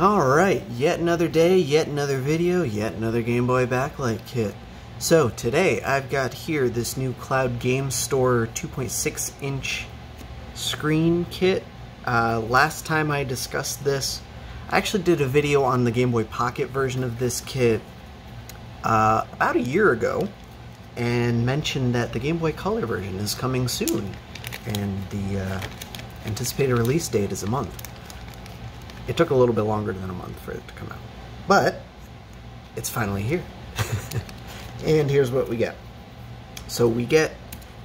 Alright, yet another day, yet another video, yet another Game Boy backlight kit. So today I've got here this new Cloud Game Store 2.6 inch screen kit. Uh, last time I discussed this, I actually did a video on the Game Boy Pocket version of this kit uh, about a year ago and mentioned that the Game Boy Color version is coming soon and the uh, anticipated release date is a month. It took a little bit longer than a month for it to come out. But it's finally here. and here's what we get. So we get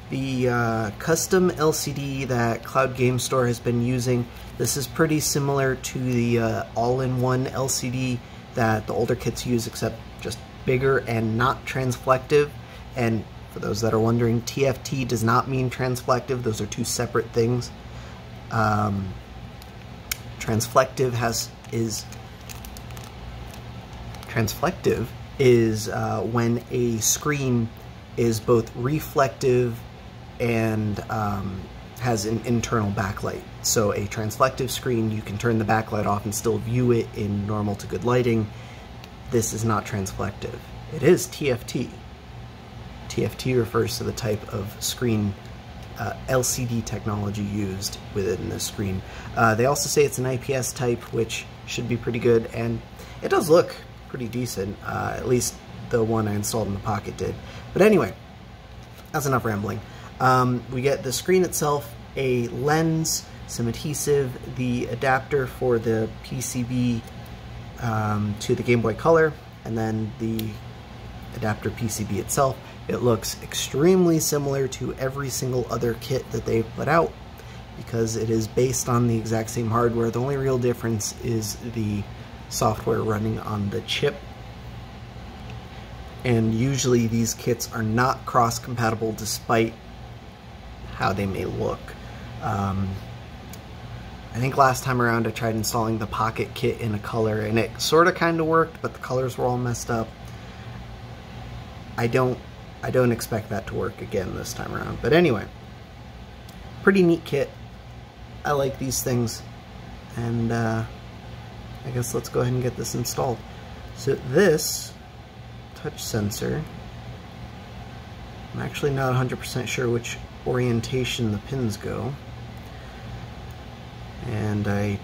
the uh, custom LCD that Cloud Game Store has been using. This is pretty similar to the uh, all-in-one LCD that the older kits use, except just bigger and not transflective. And for those that are wondering, TFT does not mean transflective. Those are two separate things. Um, transflective has is transflective is uh, when a screen is both reflective and um, has an internal backlight. So a transflective screen, you can turn the backlight off and still view it in normal to good lighting. This is not transflective. It is TFT. TFT refers to the type of screen uh, LCD technology used within the screen. Uh, they also say it's an IPS type, which should be pretty good, and it does look pretty decent. Uh, at least the one I installed in the Pocket did. But anyway, that's enough rambling. Um, we get the screen itself, a lens, some adhesive, the adapter for the PCB um, to the Game Boy Color, and then the adapter PCB itself. It looks extremely similar to every single other kit that they've put out because it is based on the exact same hardware. The only real difference is the software running on the chip. And usually these kits are not cross-compatible despite how they may look. Um, I think last time around I tried installing the Pocket kit in a color and it sort of kind of worked, but the colors were all messed up. I don't I don't expect that to work again this time around. But anyway, pretty neat kit. I like these things. And uh, I guess let's go ahead and get this installed. So this touch sensor, I'm actually not 100% sure which orientation the pins go. And I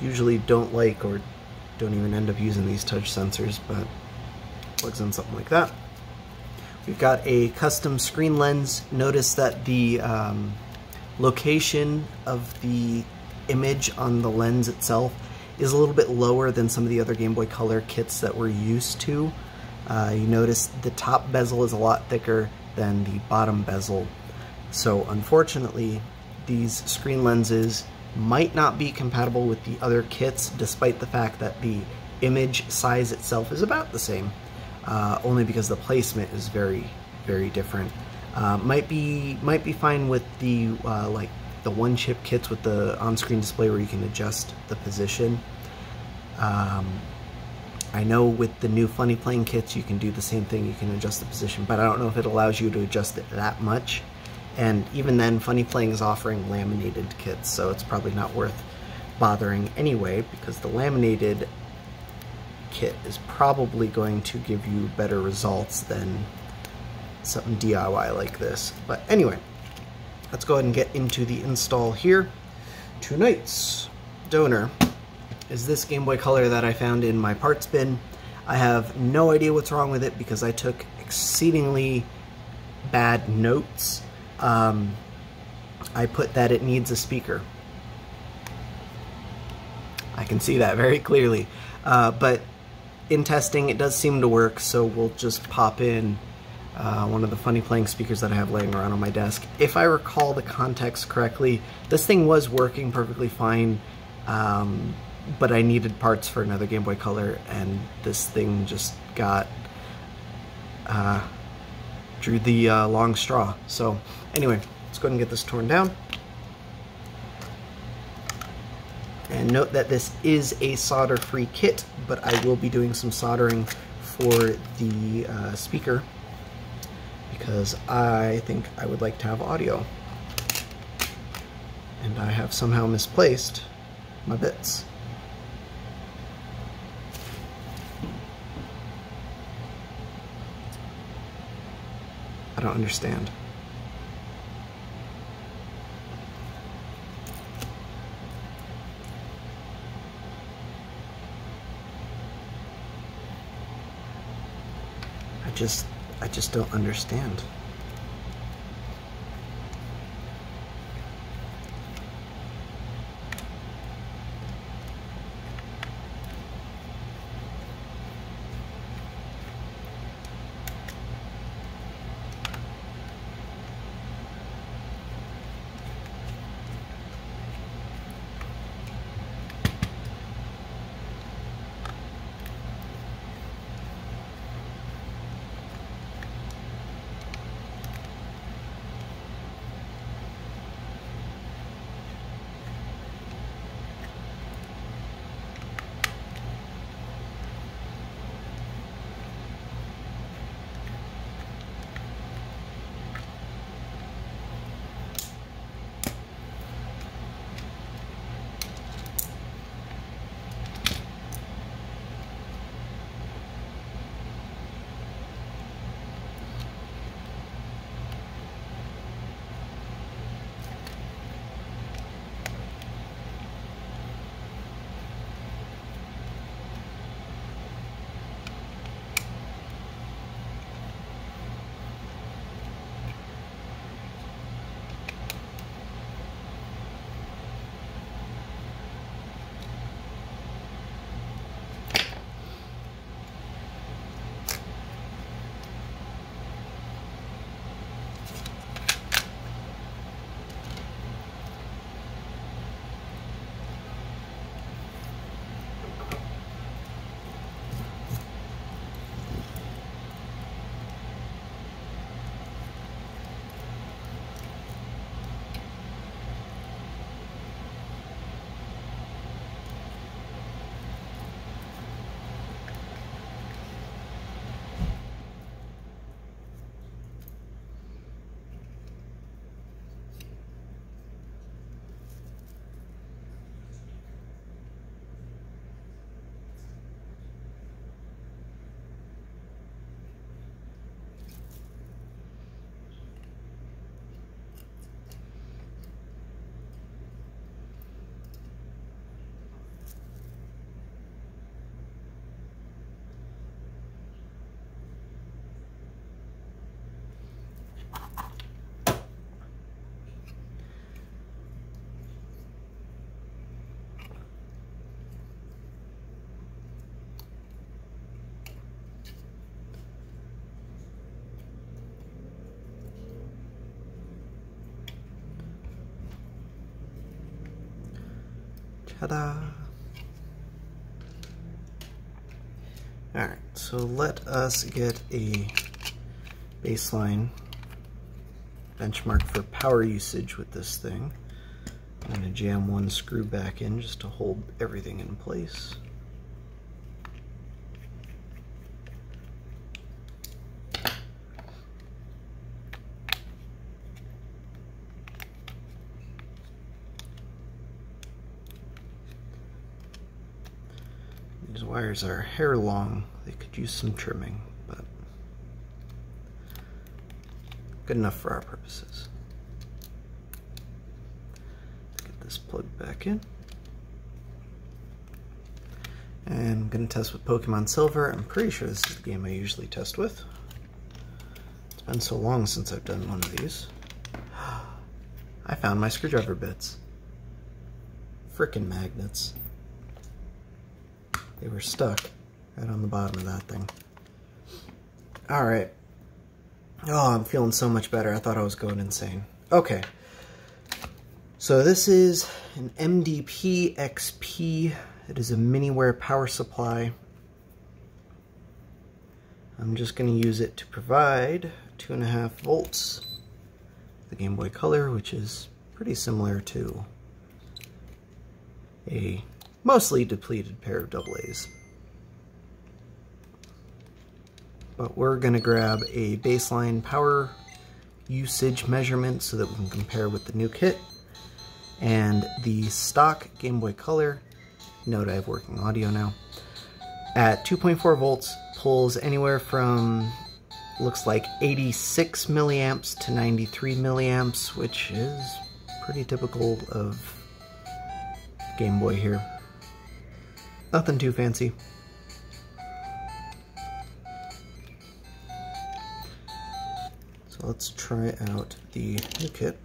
usually don't like or don't even end up using these touch sensors, but plugs in something like that. We've got a custom screen lens. Notice that the um, location of the image on the lens itself is a little bit lower than some of the other Game Boy Color kits that we're used to. Uh, you notice the top bezel is a lot thicker than the bottom bezel. So unfortunately, these screen lenses might not be compatible with the other kits despite the fact that the image size itself is about the same uh, only because the placement is very, very different. Uh, might be might be fine with the uh, like the one chip kits with the on-screen display where you can adjust the position. Um, I know with the new Funny Playing kits you can do the same thing, you can adjust the position, but I don't know if it allows you to adjust it that much. And even then, Funny Playing is offering laminated kits, so it's probably not worth bothering anyway, because the laminated kit is probably going to give you better results than something DIY like this. But anyway, let's go ahead and get into the install here. Tonight's donor is this Game Boy Color that I found in my parts bin. I have no idea what's wrong with it because I took exceedingly bad notes. Um, I put that it needs a speaker. I can see that very clearly. Uh, but in testing, it does seem to work, so we'll just pop in uh, one of the funny playing speakers that I have laying around on my desk. If I recall the context correctly, this thing was working perfectly fine, um, but I needed parts for another Game Boy Color, and this thing just got uh, drew the uh, long straw. So anyway, let's go ahead and get this torn down. And note that this is a solder-free kit, but I will be doing some soldering for the uh, speaker because I think I would like to have audio. And I have somehow misplaced my bits. I don't understand. I just, I just don't understand. Ta-da! Alright, so let us get a baseline benchmark for power usage with this thing. I'm going to jam one screw back in just to hold everything in place. Wires are hair long. They could use some trimming, but good enough for our purposes. Get this plugged back in. And I'm going to test with Pokemon Silver. I'm pretty sure this is the game I usually test with. It's been so long since I've done one of these. I found my screwdriver bits. Frickin' magnets. They were stuck right on the bottom of that thing. Alright. Oh, I'm feeling so much better. I thought I was going insane. Okay. So this is an MDP XP. It is a Miniware power supply. I'm just going to use it to provide 2.5 volts. The Game Boy Color, which is pretty similar to a mostly depleted pair of double A's. But we're going to grab a baseline power usage measurement so that we can compare with the new kit. And the stock Game Boy Color, note I have working audio now, at 2.4 volts pulls anywhere from looks like 86 milliamps to 93 milliamps, which is pretty typical of Game Boy here. Nothing too fancy. So let's try out the new kit.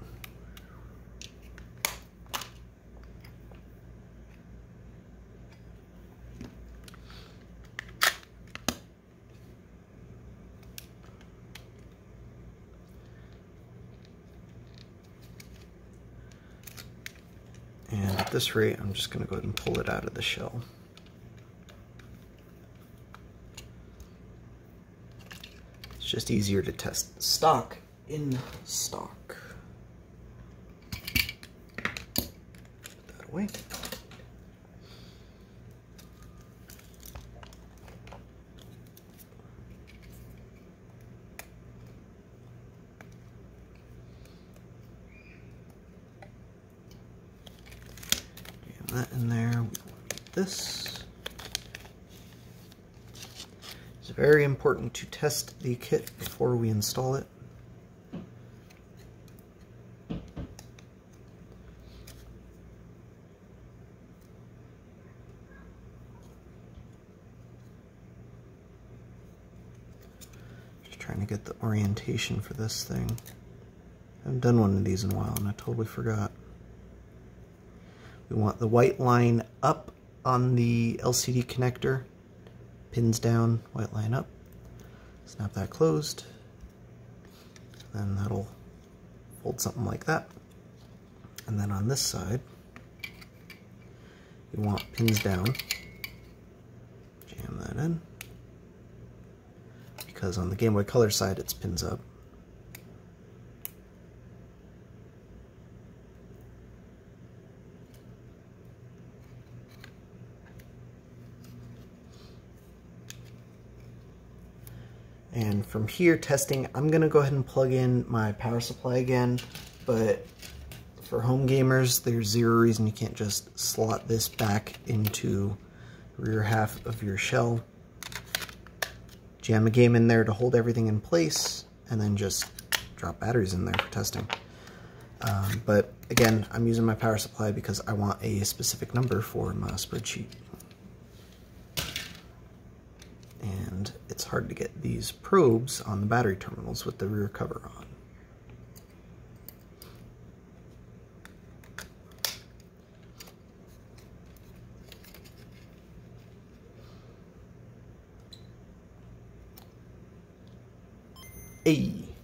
And at this rate, I'm just going to go ahead and pull it out of the shell. It's just easier to test stock in stock. Put that away. that in there. this. It's very important to test the kit before we install it. Just trying to get the orientation for this thing. I haven't done one of these in a while and I totally forgot. We want the white line up on the LCD connector, pins down, white line up. Snap that closed. Then that'll fold something like that. And then on this side, you want pins down. Jam that in. Because on the Game Boy Color side, it's pins up. And from here, testing, I'm gonna go ahead and plug in my power supply again, but for home gamers, there's zero reason you can't just slot this back into rear half of your shell, jam a game in there to hold everything in place, and then just drop batteries in there for testing. Um, but again, I'm using my power supply because I want a specific number for my spreadsheet. and it's hard to get these probes on the battery terminals with the rear cover on. Hey.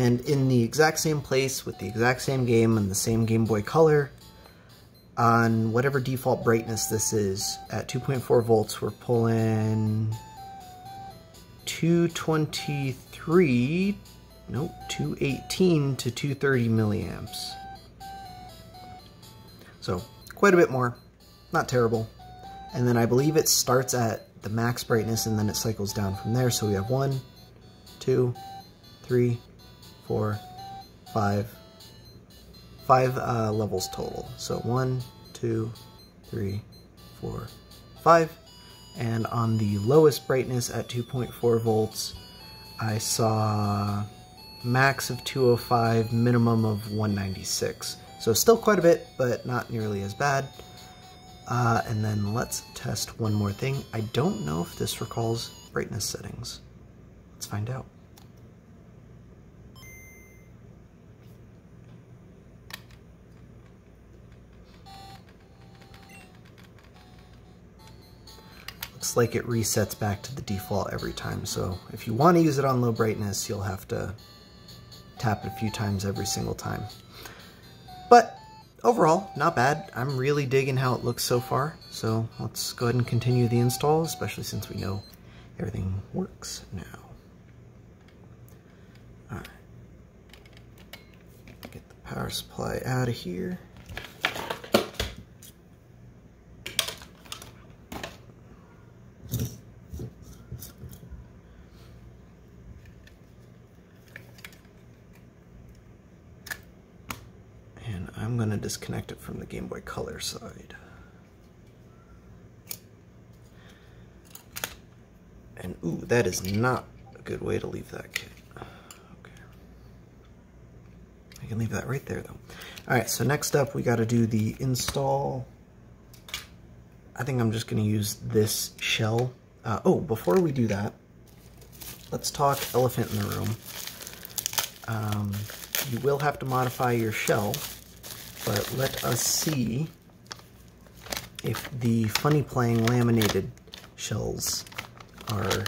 And in the exact same place with the exact same game and the same Game Boy Color on whatever default brightness this is at 2.4 volts we're pulling 223 nope 218 to 230 milliamps. So quite a bit more. Not terrible. And then I believe it starts at the max brightness and then it cycles down from there. So we have one two three four, five, five uh, levels total. So one, two, three, four, five. And on the lowest brightness at 2.4 volts, I saw max of 205, minimum of 196. So still quite a bit, but not nearly as bad. Uh, and then let's test one more thing. I don't know if this recalls brightness settings. Let's find out. Like it resets back to the default every time. So if you want to use it on low brightness, you'll have to tap it a few times every single time. But overall, not bad. I'm really digging how it looks so far. So let's go ahead and continue the install, especially since we know everything works now. Alright. Get the power supply out of here. I'm going to disconnect it from the Game Boy Color side. And ooh, that is not a good way to leave that kit. Okay. I can leave that right there though. Alright, so next up we got to do the install. I think I'm just to use this shell. Uh, oh, before we do that, let's talk elephant in the room. Um, you will have to modify your shell, but let us see if the Funny Playing laminated shells are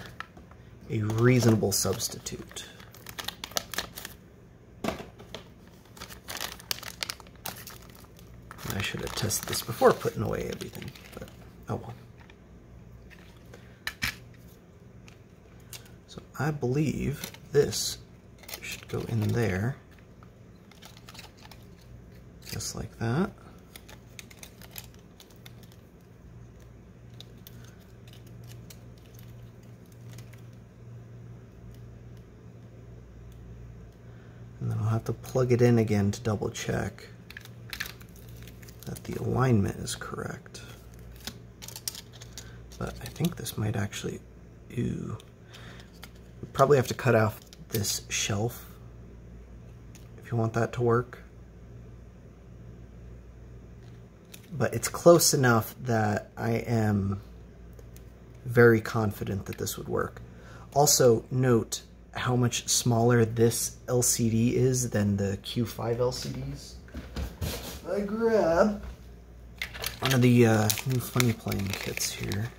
a reasonable substitute. I should have tested this before putting away everything, but oh well. So I believe this should go in there, just like that. And then I'll have to plug it in again to double check that the alignment is correct. But I think this might actually, ooh. We probably have to cut off this shelf if you want that to work. But it's close enough that I am very confident that this would work. Also, note how much smaller this LCD is than the Q5 LCDs. I grab one of the uh, new Funny Playing kits here.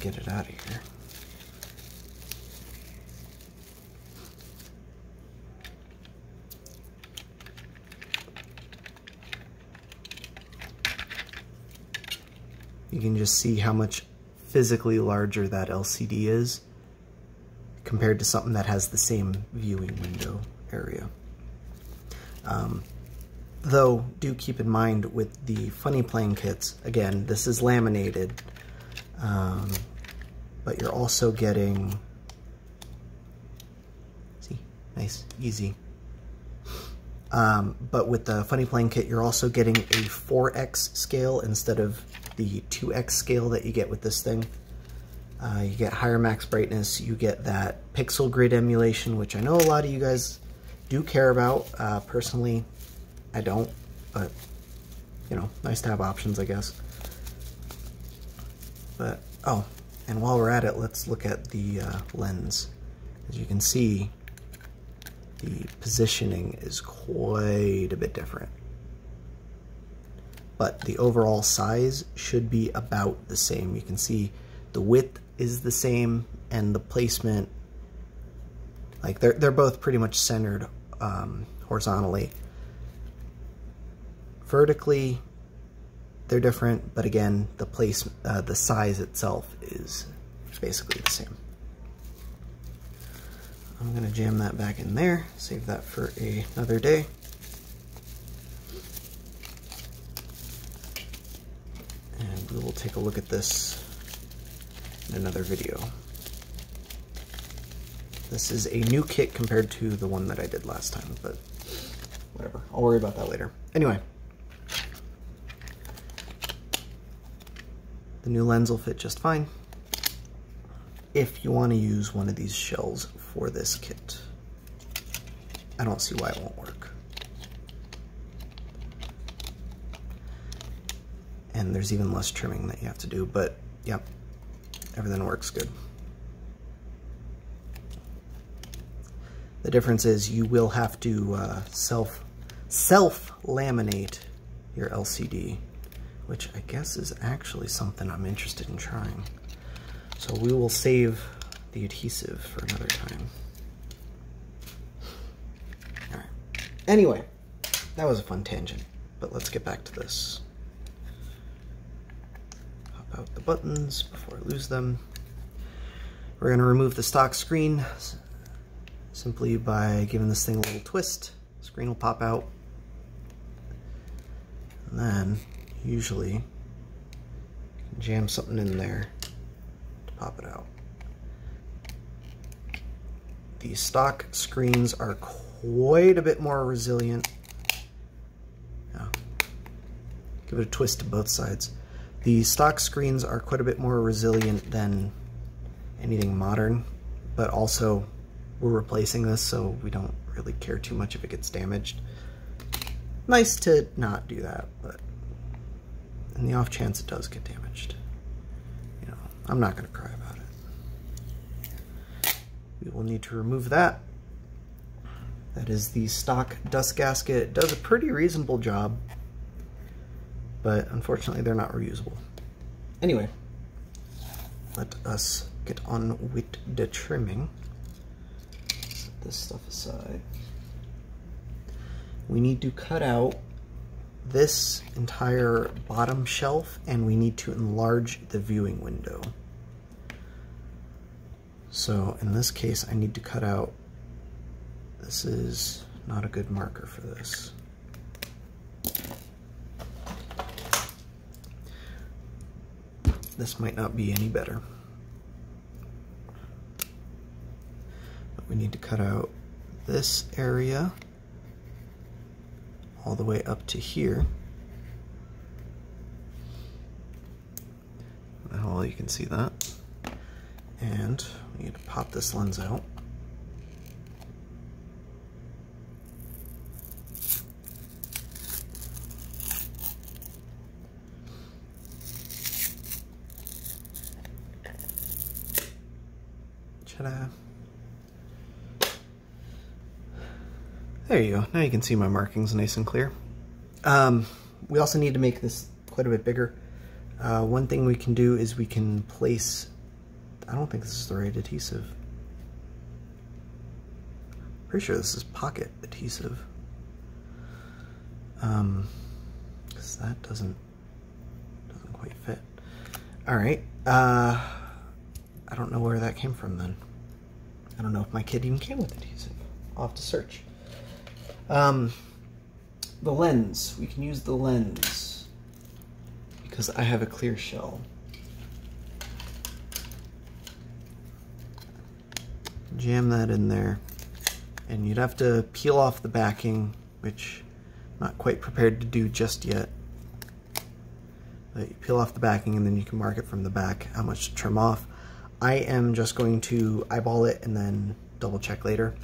Get it out of here. You can just see how much physically larger that LCD is compared to something that has the same viewing window area. Um, though, do keep in mind with the Funny Playing kits, again, this is laminated, um, but you're also getting, see, nice, easy. Um, but with the Funny Playing kit, you're also getting a 4x scale instead of the 2x scale that you get with this thing. Uh, you get higher max brightness, you get that pixel grid emulation, which I know a lot of you guys do care about. Uh, personally, I don't, but, you know, nice to have options, I guess. But, oh, and while we're at it, let's look at the uh, lens. As you can see, the positioning is quite a bit different but the overall size should be about the same. You can see the width is the same and the placement, like they're, they're both pretty much centered um, horizontally. Vertically, they're different, but again, the place, uh, the size itself is basically the same. I'm gonna jam that back in there, save that for a, another day. We will take a look at this in another video. This is a new kit compared to the one that I did last time, but whatever. I'll worry about that later. Anyway. The new lens will fit just fine if you want to use one of these shells for this kit. I don't see why it won't work. And there's even less trimming that you have to do, but yep, everything works good. The difference is you will have to uh, self self laminate your LCD, which I guess is actually something I'm interested in trying. So we will save the adhesive for another time. All right. Anyway, that was a fun tangent, but let's get back to this buttons before I lose them. We're going to remove the stock screen simply by giving this thing a little twist. Screen will pop out. And then, usually, jam something in there to pop it out. The stock screens are quite a bit more resilient. Yeah. Give it a twist to both sides. The stock screens are quite a bit more resilient than anything modern, but also we're replacing this so we don't really care too much if it gets damaged. Nice to not do that, but in the off chance it does get damaged, you know, I'm not going to cry about it. We will need to remove that. That is the stock dust gasket. It does a pretty reasonable job, but unfortunately they're not reusable. Anyway, let us get on with the trimming. Set this stuff aside. We need to cut out this entire bottom shelf and we need to enlarge the viewing window. So in this case, I need to cut out, this is not a good marker for this. This might not be any better. But we need to cut out this area all the way up to here. Well, you can see that. And we need to pop this lens out. Ta-da. There you go. Now you can see my markings nice and clear. Um, we also need to make this quite a bit bigger. Uh, one thing we can do is we can place, I don't think this is the right adhesive. Pretty sure this is pocket adhesive. Um, because that doesn't, doesn't quite fit. All right, uh, I don't know where that came from then. I don't know if my kid even came with adhesive. I'll have to search. Um, the lens, we can use the lens because I have a clear shell. Jam that in there and you'd have to peel off the backing, which I'm not quite prepared to do just yet. But you peel off the backing and then you can mark it from the back how much to trim off. I am just going to eyeball it and then double check later.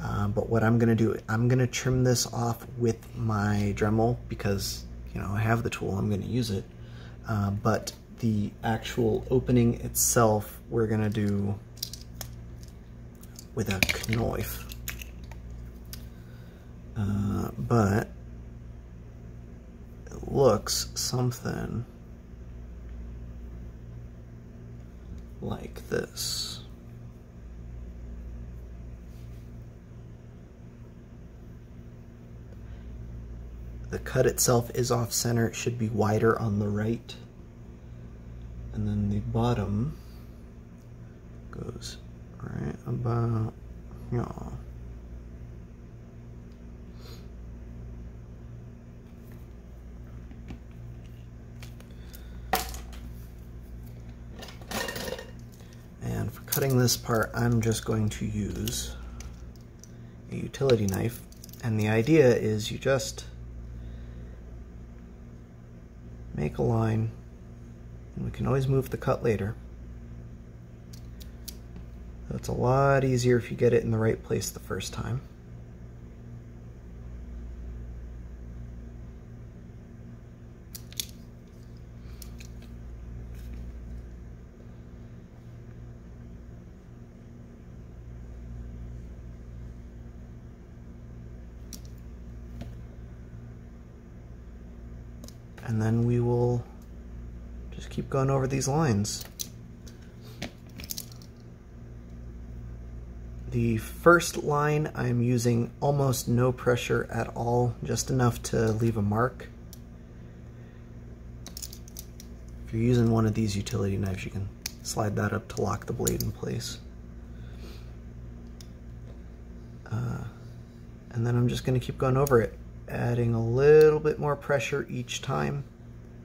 Uh, but what I'm gonna do, I'm gonna trim this off with my Dremel because you know I have the tool, I'm gonna use it. Uh, but the actual opening itself, we're gonna do with a knife. Uh, but it looks something like this. The cut itself is off center. It should be wider on the right. And then the bottom goes right about here. And for cutting this part, I'm just going to use a utility knife. And the idea is you just make a line, and we can always move the cut later. It's a lot easier if you get it in the right place the first time. And then we will just keep going over these lines. The first line I'm using almost no pressure at all, just enough to leave a mark. If you're using one of these utility knives, you can slide that up to lock the blade in place. Uh, and then I'm just going to keep going over it adding a little bit more pressure each time.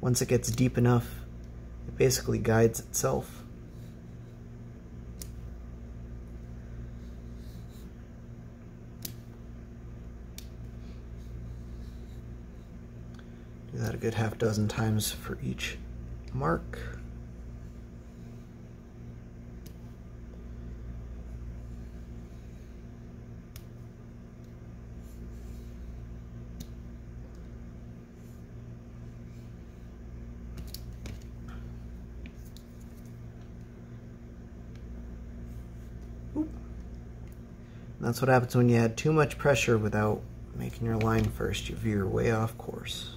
Once it gets deep enough, it basically guides itself. Do that a good half dozen times for each mark. That's what happens when you add too much pressure without making your line first. You veer way off course.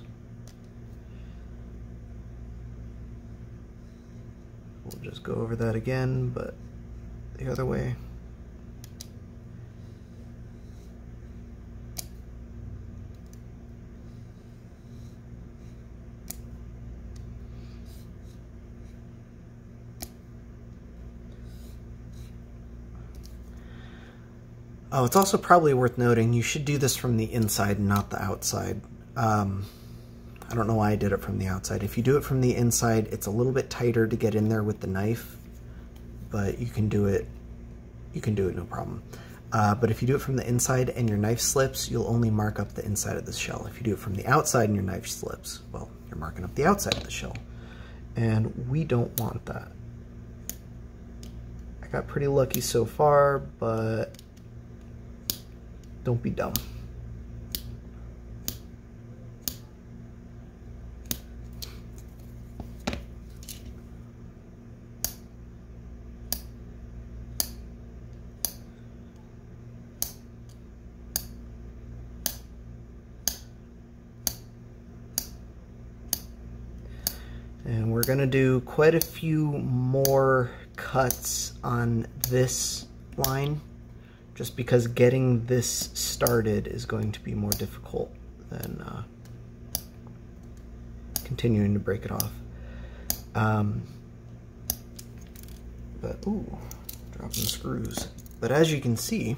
We'll just go over that again, but the other way. Oh, it's also probably worth noting you should do this from the inside not the outside. Um, I don't know why I did it from the outside. If you do it from the inside, it's a little bit tighter to get in there with the knife, but you can do it, you can do it no problem. Uh, but if you do it from the inside and your knife slips, you'll only mark up the inside of the shell. If you do it from the outside and your knife slips, well, you're marking up the outside of the shell. And we don't want that. I got pretty lucky so far, but don't be dumb. And we're gonna do quite a few more cuts on this line just because getting this started is going to be more difficult than uh, continuing to break it off. Um, but, ooh, dropping screws. But as you can see,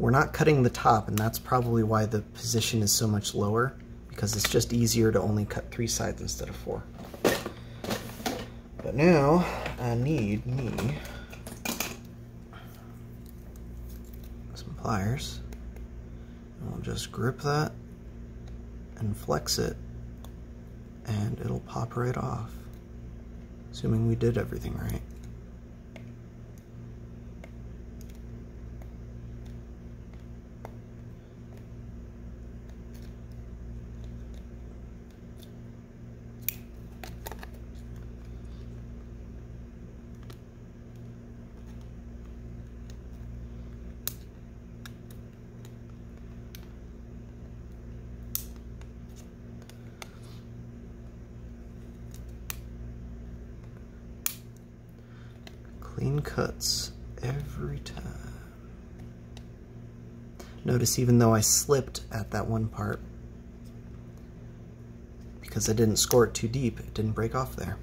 we're not cutting the top, and that's probably why the position is so much lower, because it's just easier to only cut three sides instead of four. But now, I need me pliers. And we'll just grip that and flex it and it'll pop right off. Assuming we did everything right. Clean cuts every time. Notice even though I slipped at that one part, because I didn't score it too deep, it didn't break off there.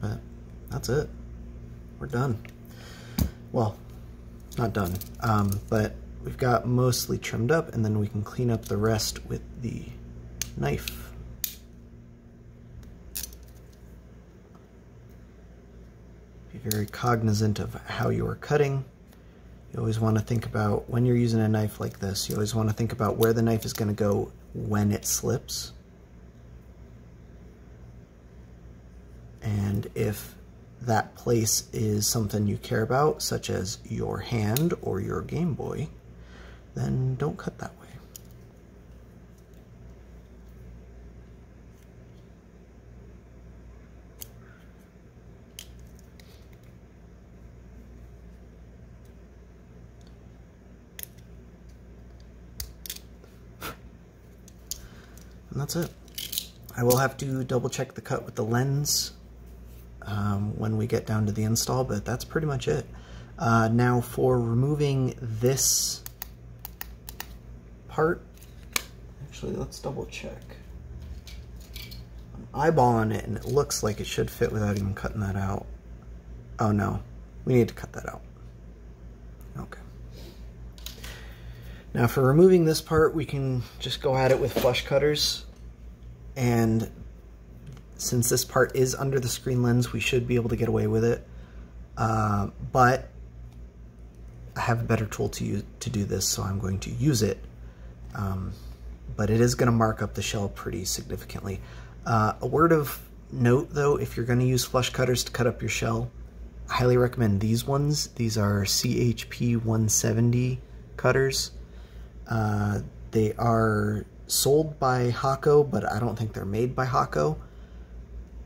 But that's it. We're done. Well, not done, um, but we've got mostly trimmed up and then we can clean up the rest with the knife. Very cognizant of how you are cutting. You always want to think about, when you're using a knife like this, you always want to think about where the knife is going to go when it slips. And if that place is something you care about, such as your hand or your Game Boy, then don't cut that way. And that's it. I will have to double check the cut with the lens um, when we get down to the install, but that's pretty much it. Uh, now for removing this part, actually let's double check. I'm eyeballing it and it looks like it should fit without even cutting that out. Oh no, we need to cut that out. Okay. Now for removing this part, we can just go at it with flush cutters. And since this part is under the screen lens, we should be able to get away with it. Uh, but I have a better tool to use to do this, so I'm going to use it. Um, but it is going to mark up the shell pretty significantly. Uh, a word of note though, if you're going to use flush cutters to cut up your shell, I highly recommend these ones. These are CHP 170 cutters. Uh, they are sold by Hakko, but I don't think they're made by Hakko.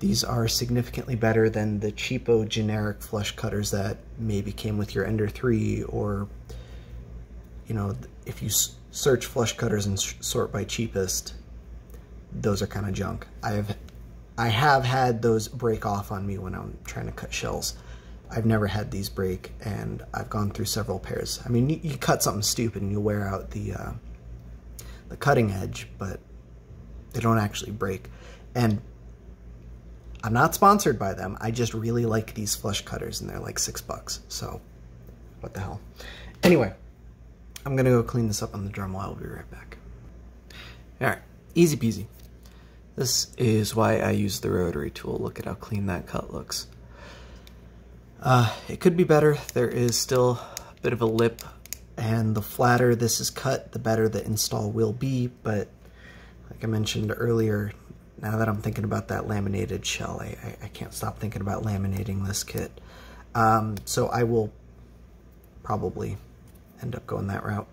These are significantly better than the cheapo generic flush cutters that maybe came with your Ender 3 or, you know, if you search flush cutters and sort by cheapest, those are kind of junk. I have I have had those break off on me when I'm trying to cut shells. I've never had these break, and I've gone through several pairs. I mean, you, you cut something stupid and you wear out the uh, the cutting edge, but they don't actually break. And I'm not sponsored by them. I just really like these flush cutters, and they're like six bucks. So, what the hell? Anyway, I'm gonna go clean this up on the Dremel. I'll be right back. All right, easy peasy. This is why I use the rotary tool. Look at how clean that cut looks. Uh, it could be better. There is still a bit of a lip, and the flatter this is cut, the better the install will be, but like I mentioned earlier, now that I'm thinking about that laminated shell, I, I, I can't stop thinking about laminating this kit. Um, so I will probably end up going that route.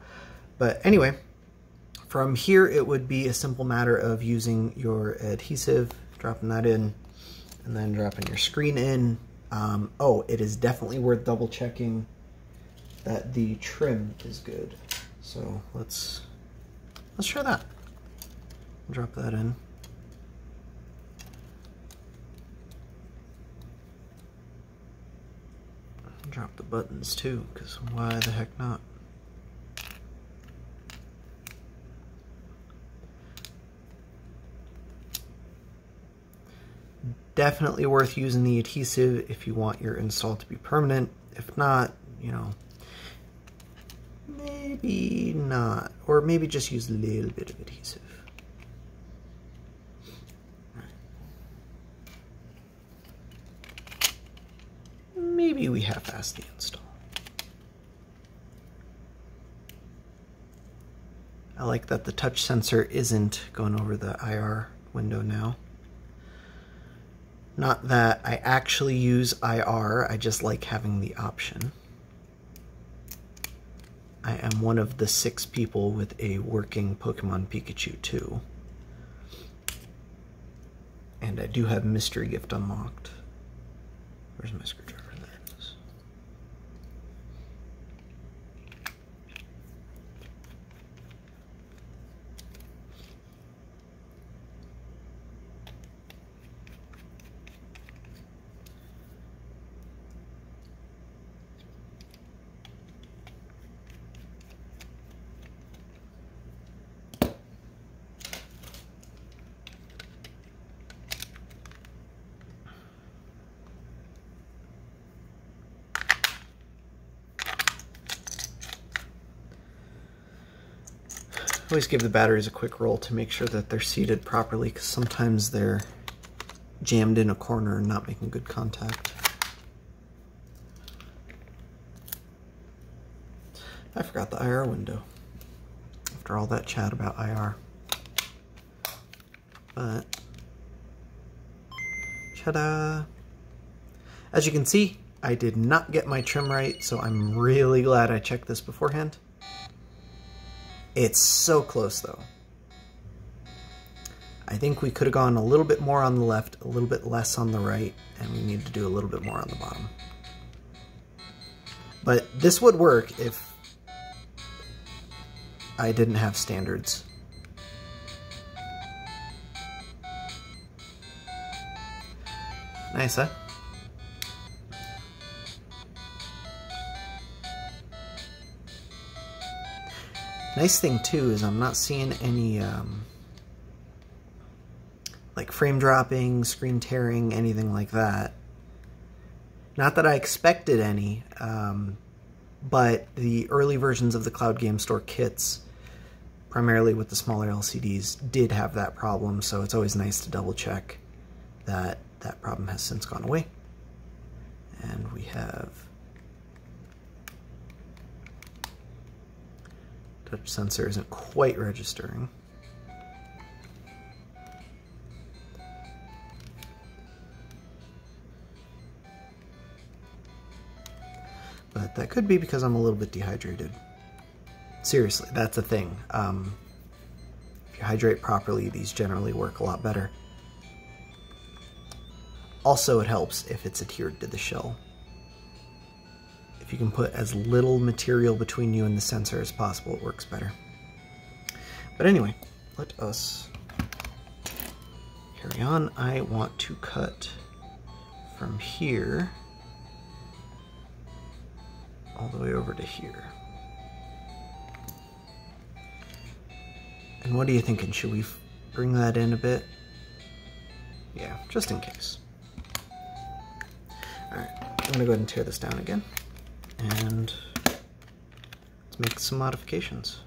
But anyway, from here it would be a simple matter of using your adhesive, dropping that in, and then dropping your screen in. Um, oh, it is definitely worth double checking that the trim is good. So let's let's try that. Drop that in. Drop the buttons too, because why the heck not? Definitely worth using the adhesive if you want your install to be permanent. If not, you know, maybe not. Or maybe just use a little bit of adhesive. Maybe we half-assed the install. I like that the touch sensor isn't going over the IR window now. Not that I actually use IR, I just like having the option. I am one of the six people with a working Pokemon Pikachu 2. And I do have Mystery Gift unlocked. Where's my screwdriver? Always give the batteries a quick roll to make sure that they're seated properly because sometimes they're jammed in a corner and not making good contact. I forgot the IR window after all that chat about IR. But, ta-da! As you can see, I did not get my trim right, so I'm really glad I checked this beforehand. It's so close though. I think we could have gone a little bit more on the left, a little bit less on the right, and we need to do a little bit more on the bottom. But this would work if I didn't have standards. Nice, huh? Nice thing too is I'm not seeing any um, like frame dropping, screen tearing, anything like that. Not that I expected any, um, but the early versions of the Cloud Game Store kits, primarily with the smaller LCDs, did have that problem, so it's always nice to double check that that problem has since gone away. And we have The sensor isn't quite registering. But that could be because I'm a little bit dehydrated. Seriously, that's a thing. Um, if you hydrate properly, these generally work a lot better. Also, it helps if it's adhered to the shell. You can put as little material between you and the sensor as possible, it works better. But anyway, let us carry on. I want to cut from here all the way over to here. And what are you thinking? Should we bring that in a bit? Yeah, just in case. Alright, I'm gonna go ahead and tear this down again. And let's make some modifications.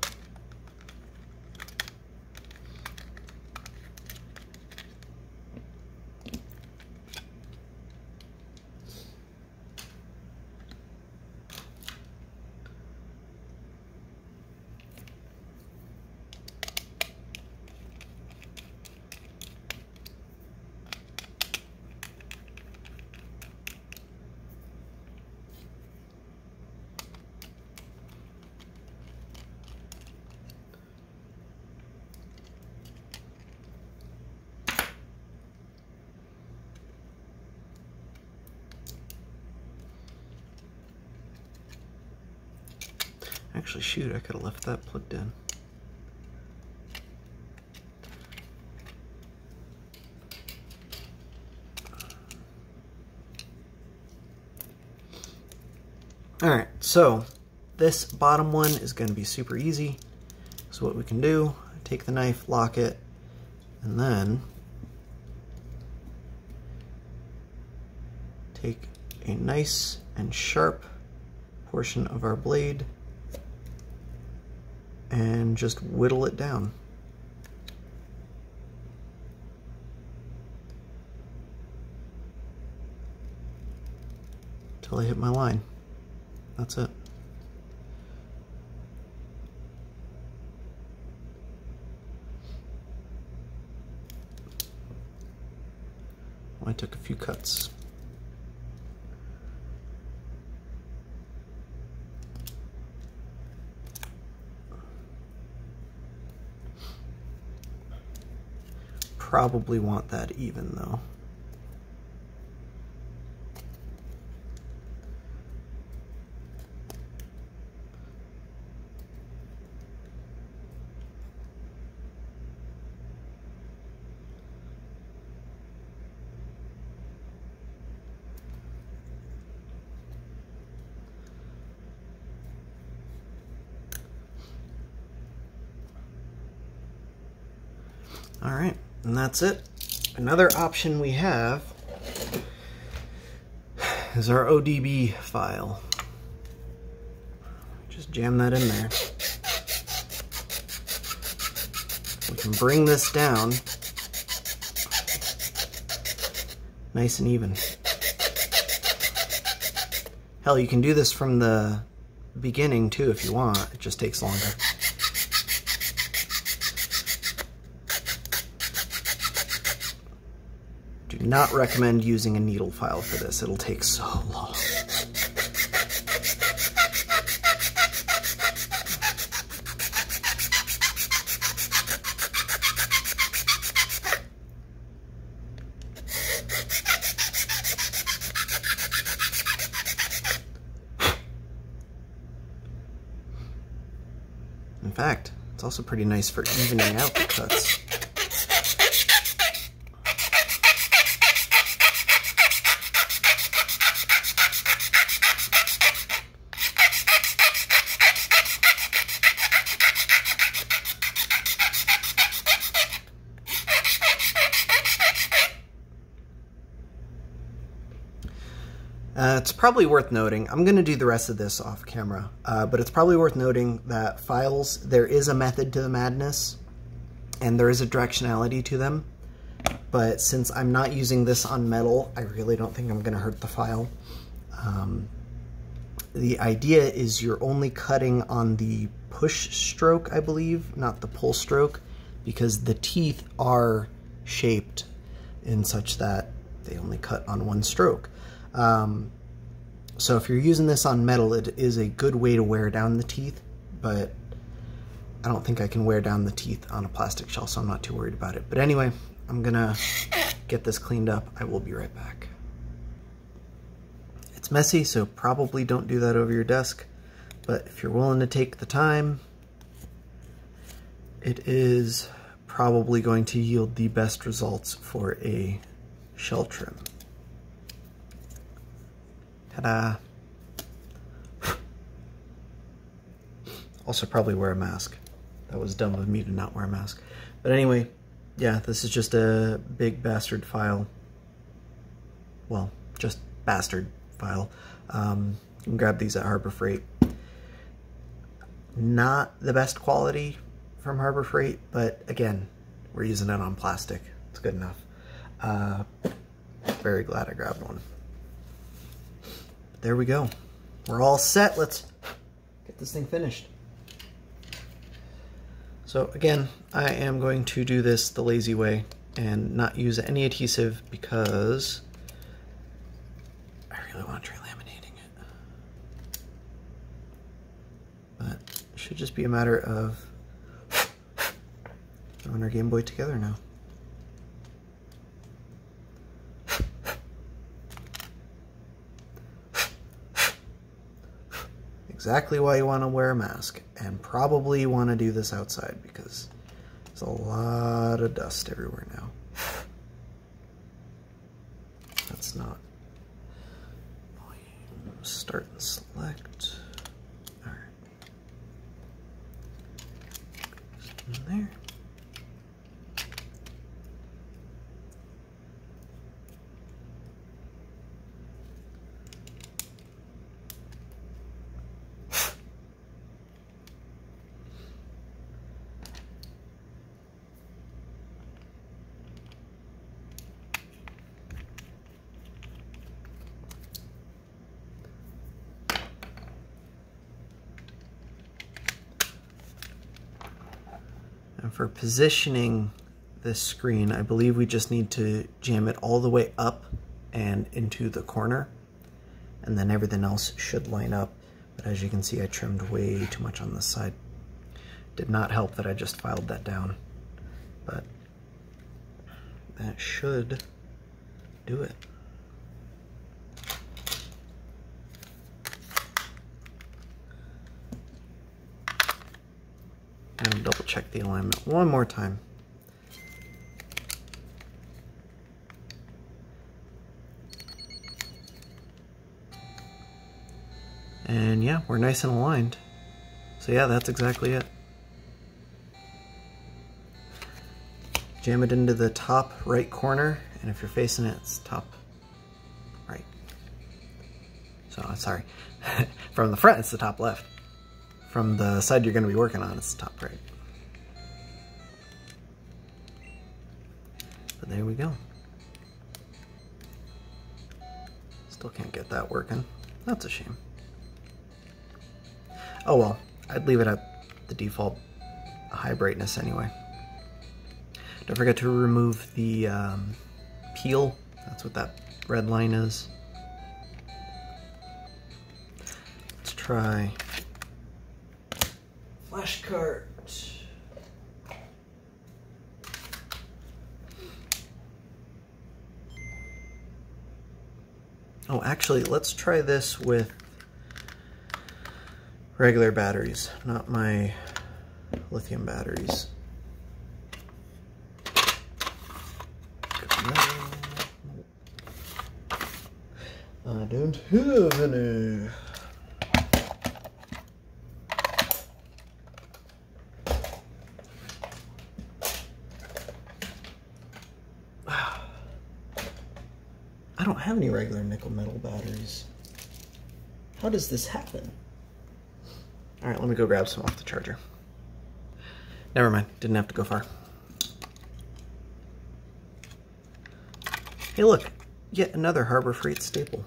Actually, shoot, I could have left that plugged in. Alright, so this bottom one is going to be super easy. So what we can do, take the knife, lock it, and then take a nice and sharp portion of our blade and just whittle it down. Till I hit my line. That's it. I took a few cuts. Probably want that even though. All right, and that's it. Another option we have is our ODB file. Just jam that in there. We can bring this down nice and even. Hell, you can do this from the beginning too if you want. It just takes longer. Do not recommend using a needle file for this. It'll take so long. In fact, it's also pretty nice for evening out the cuts. Probably worth noting, I'm going to do the rest of this off camera, uh, but it's probably worth noting that files, there is a method to the madness, and there is a directionality to them, but since I'm not using this on metal, I really don't think I'm going to hurt the file. Um, the idea is you're only cutting on the push stroke, I believe, not the pull stroke, because the teeth are shaped in such that they only cut on one stroke. Um, So if you're using this on metal, it is a good way to wear down the teeth, but I don't think I can wear down the teeth on a plastic shell, so I'm not too worried about it. But anyway, I'm gonna get this cleaned up. I will be right back. It's messy, so probably don't do that over your desk. But if you're willing to take the time, it is probably going to yield the best results for a shell trim. Ta-da! Also probably wear a mask. That was dumb of me to not wear a mask. But anyway, yeah, this is just a big bastard file. Well, just bastard file. Um, you can grab these at Harbor Freight. Not the best quality from Harbor Freight, but again, we're using it on plastic. It's good enough. Uh, very glad I grabbed one. There we go. We're all set. Let's get this thing finished. So again, I am going to do this the lazy way and not use any adhesive because I really want to try laminating it. But it should just be a matter of throwing our Game Boy together now. Exactly why you want to wear a mask and probably want to do this outside because there's a lot of dust everywhere now. That's not Start and select. Alright. In there. And for positioning this screen, I believe we just need to jam it all the way up and into the corner. And then everything else should line up. But as you can see, I trimmed way too much on this side. Did not help that I just filed that down. But that should do it. and double check the alignment one more time. And yeah, we're nice and aligned. So yeah, that's exactly it. Jam it into the top right corner, and if you're facing it, it's top right. So, uh, sorry. From the front, it's the top left from the side you're going to be working on, it's top right. There we go. Still can't get that working. That's a shame. Oh well, I'd leave it at the default high brightness anyway. Don't forget to remove the um, peel. That's what that red line is. Let's try flash Oh, actually, let's try this with regular batteries, not my lithium batteries. I uh, don't have any. I don't have any regular metal batteries. How does this happen? All right, let me go grab some off the charger. Never mind, didn't have to go far. Hey look, yet another Harbor Freight staple.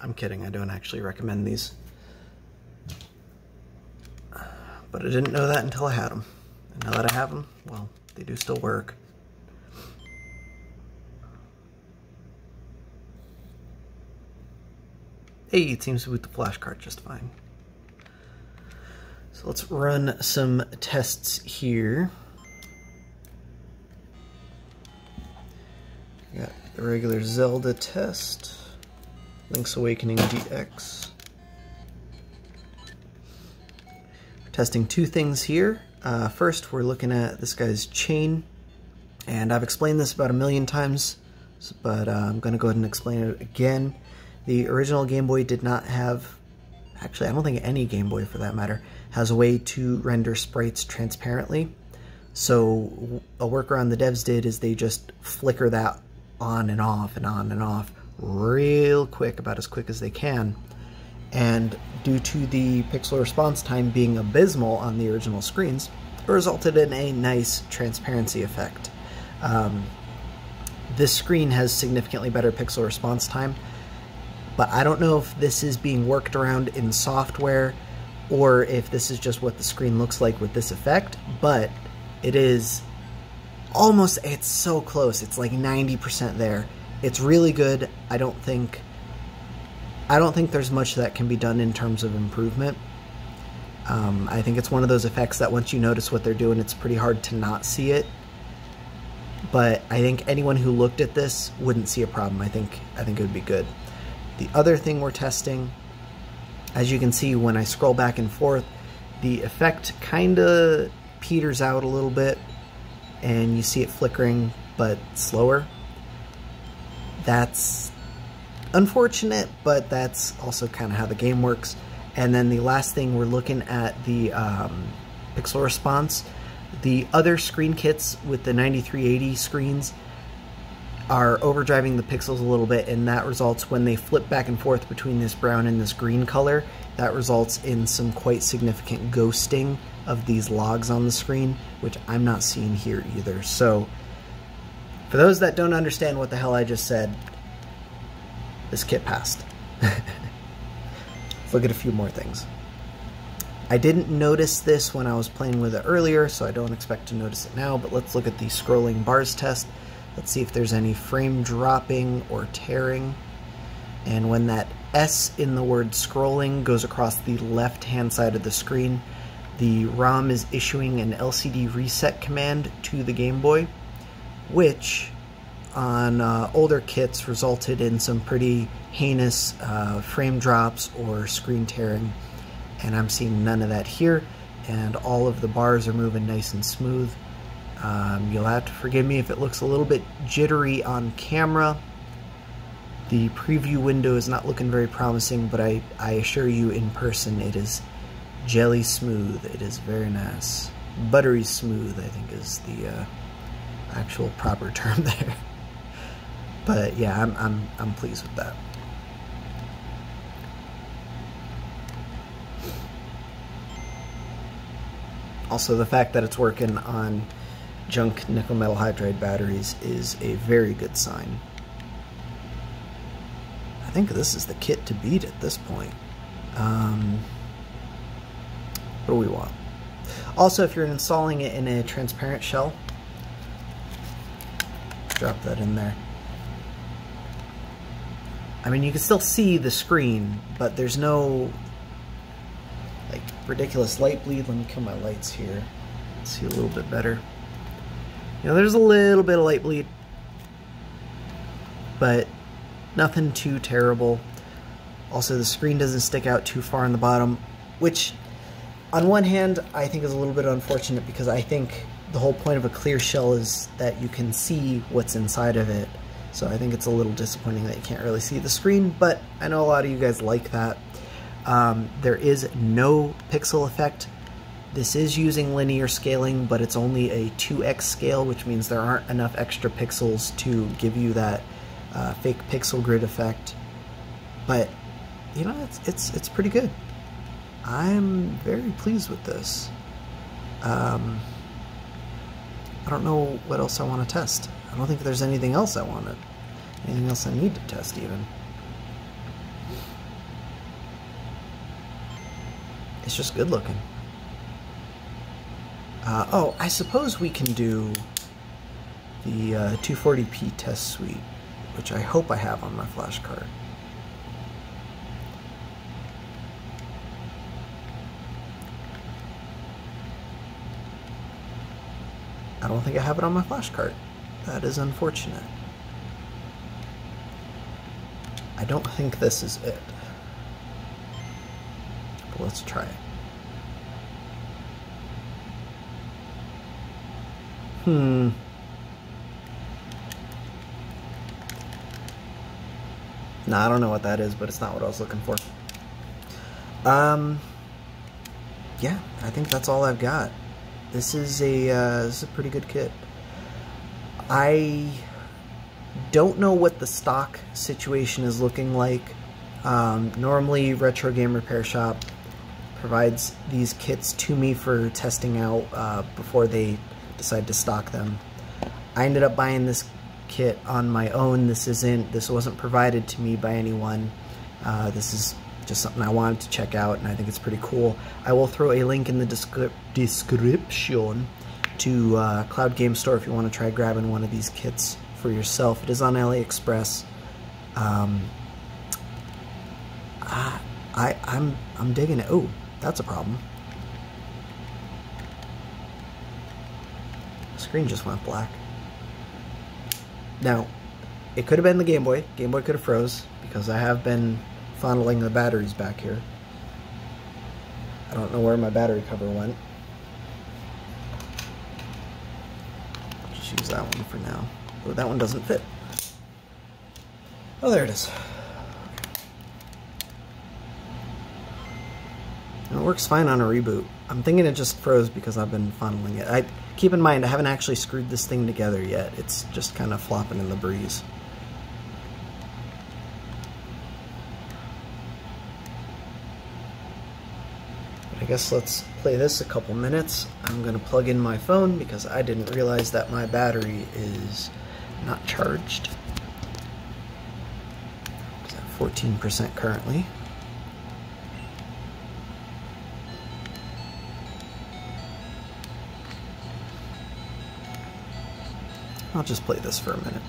I'm kidding, I don't actually recommend these. But I didn't know that until I had them. And now that I have them, well, they do still work. Hey, it seems to boot the flash card just fine. So let's run some tests here. Got the regular Zelda test, Link's Awakening DX. Testing two things here. Uh, first, we're looking at this guy's chain, and I've explained this about a million times, but uh, I'm going to go ahead and explain it again. The original Game Boy did not have, actually I don't think any Game Boy for that matter, has a way to render sprites transparently. So a workaround the devs did is they just flicker that on and off and on and off real quick, about as quick as they can. And due to the pixel response time being abysmal on the original screens, it resulted in a nice transparency effect. Um, this screen has significantly better pixel response time, but I don't know if this is being worked around in software or if this is just what the screen looks like with this effect, but it is almost, it's so close. It's like 90% there. It's really good. I don't think, I don't think there's much that can be done in terms of improvement. Um, I think it's one of those effects that once you notice what they're doing, it's pretty hard to not see it. But I think anyone who looked at this wouldn't see a problem. I think I think it would be good. The other thing we're testing, as you can see when I scroll back and forth, the effect kind of peters out a little bit and you see it flickering but slower. That's unfortunate, but that's also kind of how the game works. And then the last thing, we're looking at the um, pixel response. The other screen kits with the 9380 screens are overdriving the pixels a little bit, and that results when they flip back and forth between this brown and this green color, that results in some quite significant ghosting of these logs on the screen, which I'm not seeing here either. So, for those that don't understand what the hell I just said, this kit passed. Let's look at a few more things. I didn't notice this when I was playing with it earlier, so I don't expect to notice it now, but let's look at the scrolling bars test. Let's see if there's any frame dropping or tearing. And when that S in the word scrolling goes across the left-hand side of the screen, the ROM is issuing an LCD reset command to the Game Boy, which on uh, older kits resulted in some pretty heinous uh, frame drops or screen tearing, and I'm seeing none of that here, and all of the bars are moving nice and smooth. Um, you'll have to forgive me if it looks a little bit jittery on camera. The preview window is not looking very promising, but I, I assure you in person it is jelly smooth. It is very nice. Buttery smooth, I think is the uh, actual proper term there. But yeah, I'm, I'm, I'm pleased with that. Also, the fact that it's working on junk nickel metal hydride batteries is a very good sign. I think this is the kit to beat at this point. Um, what do we want? Also, if you're installing it in a transparent shell, drop that in there. I mean, you can still see the screen, but there's no like ridiculous light bleed. Let me kill my lights here. See a little bit better. You know, there's a little bit of light bleed, but nothing too terrible. Also, the screen doesn't stick out too far on the bottom, which, on one hand, I think is a little bit unfortunate because I think the whole point of a clear shell is that you can see what's inside of it. So I think it's a little disappointing that you can't really see the screen, but I know a lot of you guys like that. Um, there is no pixel effect this is using linear scaling, but it's only a 2x scale, which means there aren't enough extra pixels to give you that uh, fake pixel grid effect. But, you know, it's, it's, it's pretty good. I'm very pleased with this. Um, I don't know what else I want to test. I don't think there's anything else I wanted. Anything else I need to test, even. It's just good looking. Uh, oh, I suppose we can do the uh, 240p test suite, which I hope I have on my flash card. I don't think I have it on my flash card. That is unfortunate. I don't think this is it. But let's try it. Hmm. No, I don't know what that is, but it's not what I was looking for. Um, yeah, I think that's all I've got. This is a uh, this is a pretty good kit. I don't know what the stock situation is looking like. Um, normally, Retro Game Repair Shop provides these kits to me for testing out uh, before they decide to stock them. I ended up buying this kit on my own. This isn't, this wasn't provided to me by anyone. Uh, this is just something I wanted to check out and I think it's pretty cool. I will throw a link in the descri description to uh, Cloud Game Store if you want to try grabbing one of these kits for yourself. It is on AliExpress. Um, I, I'm, I'm digging it. Oh, that's a problem. Screen just went black. Now, it could have been the Game Boy. Game Boy could have froze because I have been funneling the batteries back here. I don't know where my battery cover went. Just use that one for now. Oh, that one doesn't fit. Oh, there it is. And it works fine on a reboot. I'm thinking it just froze because I've been funneling it. I Keep in mind, I haven't actually screwed this thing together yet. It's just kind of flopping in the breeze. I guess let's play this a couple minutes. I'm going to plug in my phone because I didn't realize that my battery is not charged. It's at 14% currently. I'll just play this for a minute.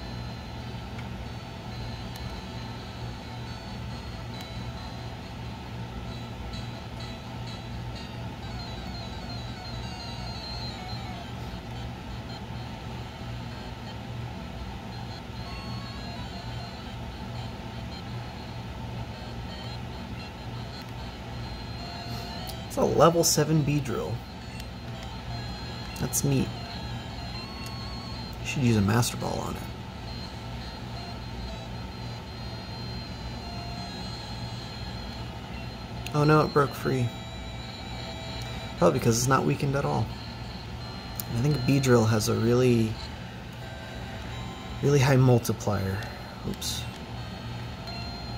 It's a level 7 Beedrill. That's neat. Should use a master ball on it. Oh no, it broke free. Probably because it's not weakened at all. I think Beedrill has a really, really high multiplier. Oops.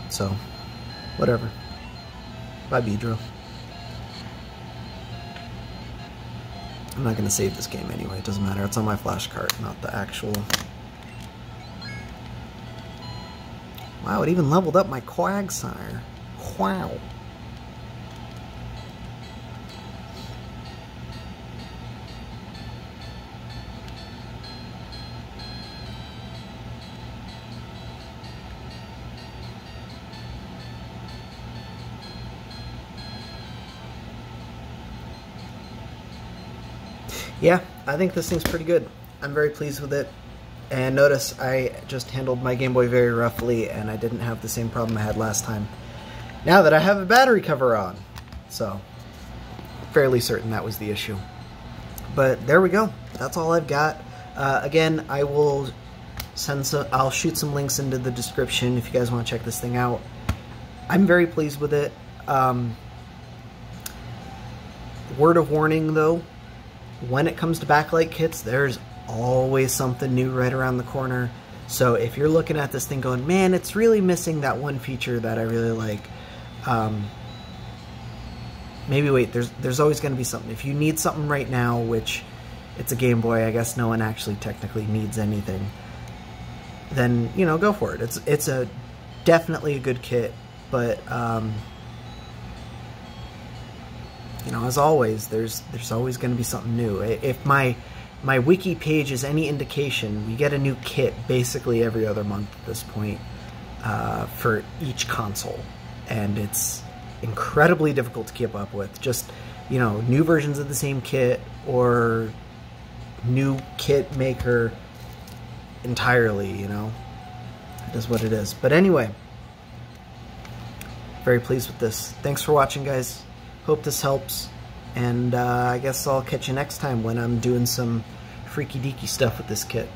So, whatever. Bye Beedrill. I'm not going to save this game anyway, it doesn't matter. It's on my flash card, not the actual... Wow, it even leveled up my Quagsire. Wow. Yeah, I think this thing's pretty good. I'm very pleased with it. And notice I just handled my Game Boy very roughly and I didn't have the same problem I had last time. Now that I have a battery cover on. So, fairly certain that was the issue. But there we go. That's all I've got. Uh, again, I will send some, I'll shoot some links into the description if you guys want to check this thing out. I'm very pleased with it. Um, word of warning though, when it comes to backlight kits, there's always something new right around the corner. So if you're looking at this thing going, man, it's really missing that one feature that I really like, um, maybe wait, there's, there's always going to be something. If you need something right now, which it's a Game Boy, I guess no one actually technically needs anything, then, you know, go for it. It's, it's a definitely a good kit, but, um, you know, as always, there's there's always going to be something new. If my my wiki page is any indication, we get a new kit basically every other month at this point uh, for each console, and it's incredibly difficult to keep up with. Just you know, new versions of the same kit or new kit maker entirely, you know. It is what it is. But anyway, very pleased with this. Thanks for watching, guys. Hope this helps. And uh, I guess I'll catch you next time when I'm doing some freaky deaky stuff with this kit.